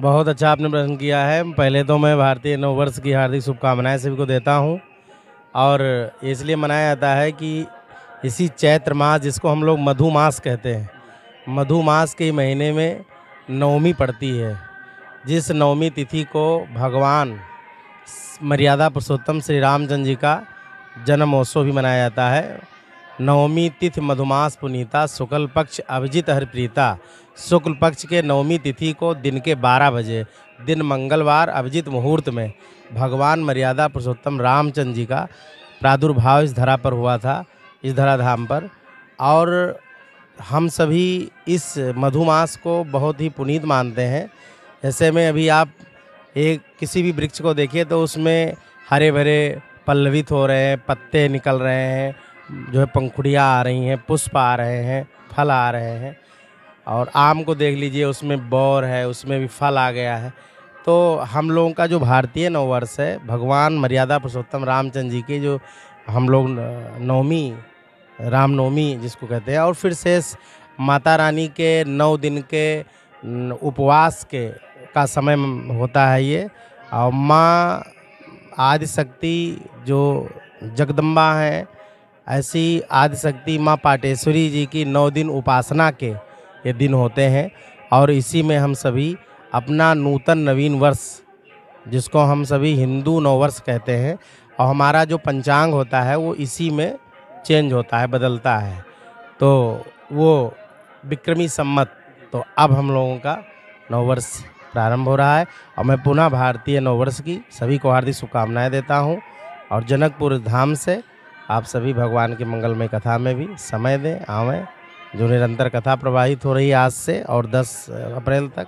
बहुत अच्छा आपने प्रश्न किया है। पहले तो मैं भारतीय नववर्ष की हार्दिक शुभकामनाएँ सभी को देता हूँ और इसलिए मनाया जाता है कि इसी चैत्र मास जिसको हम लोग मधु मास कहते हैं, मधु मास के महीने में नवमी पड़ती है। जिस नवमी तिथि को भगवान मर्यादा पुरुषोत्तम श्री रामचंद्र जी का जन्मोत्सव भी मनाया जाता है। नवमी तिथि मधुमास पुनीता, शुक्ल पक्ष अभिजित हरिप्रीता। शुक्ल पक्ष के नवमी तिथि को दिन के 12 बजे, दिन मंगलवार अभिजित मुहूर्त में भगवान मर्यादा पुरुषोत्तम रामचंद्र जी का प्रादुर्भाव इस धरा पर हुआ था, इस धराधाम पर। और हम सभी इस मधुमास को बहुत ही पुनीत मानते हैं। जैसे में अभी आप एक किसी भी वृक्ष को देखिए तो उसमें हरे भरे पल्लवित हो रहे हैं, पत्ते निकल रहे हैं जो है पंखुड़ियाँ आ रही हैं, पुष्प आ रहे हैं, फल आ रहे हैं और आम को देख लीजिए, उसमें बौर है, उसमें भी फल आ गया है। तो हम लोगों का जो भारतीय नववर्ष है, भगवान मर्यादा पुरुषोत्तम रामचंद्र जी के जो हम लोग नवमी रामनवमी जिसको कहते हैं, और फिर शेष माता रानी के नौ दिन के उपवास के, का समय होता है ये। और माँ आदि शक्ति जो जगदम्बा है ऐसी आदिशक्ति माँ पाटेश्वरी जी की नौ दिन उपासना के ये दिन होते हैं और इसी में हम सभी अपना नूतन नवीन वर्ष, जिसको हम सभी हिंदू नववर्ष कहते हैं, और हमारा जो पंचांग होता है वो इसी में चेंज होता है, बदलता है। तो वो विक्रमी सम्मत तो अब हम लोगों का नववर्ष प्रारंभ हो रहा है, और मैं पुनः भारतीय नववर्ष की सभी को हार्दिक शुभकामनाएँ देता हूँ, और जनकपुर धाम से आप सभी भगवान की मंगलमय कथा में भी समय दें, आवें। जो निरंतर कथा प्रवाहित हो रही है आज से और 10 अप्रैल तक